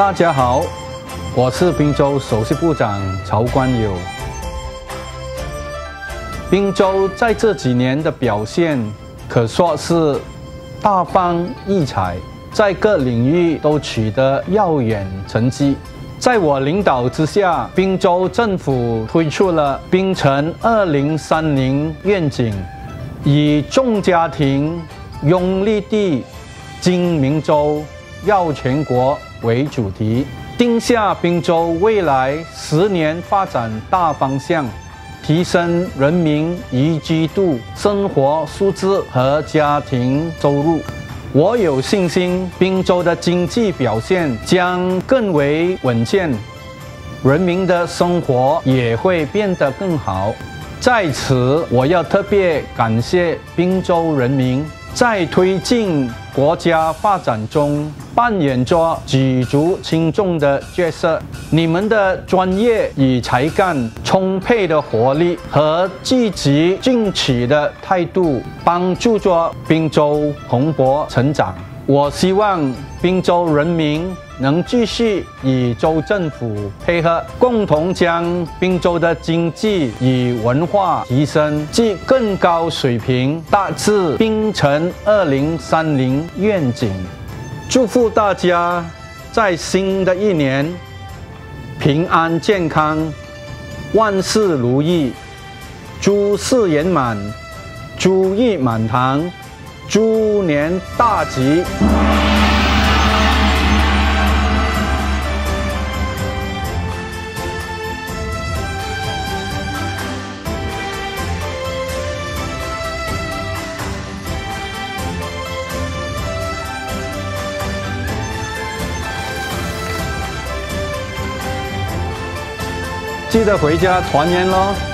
大家好，我是滨州首席部长曹冠友。滨州在这几年的表现可说是大放异彩，在各领域都取得耀眼成绩。在我领导之下，滨州政府推出了滨城二零三零愿景，以重家庭、拥立地、精明州、要全国为主题，定下滨州未来十年发展大方向，提升人民宜居度、生活素质和家庭收入。我有信心，滨州的经济表现将更为稳健，人民的生活也会变得更好。在此，我要特别感谢滨州人民在推进国家发展中扮演着举足轻重的角色。你们的专业与才干、充沛的活力和积极进取的态度，帮助着滨州蓬勃成长。我希望滨州人民能继续与州政府配合，共同将滨州的经济与文化提升至更高水平，达至滨城二零三零愿景。祝福大家在新的一年平安健康，万事如意，诸事圆满，诸意满堂，猪年大吉。记得回家团圆喽！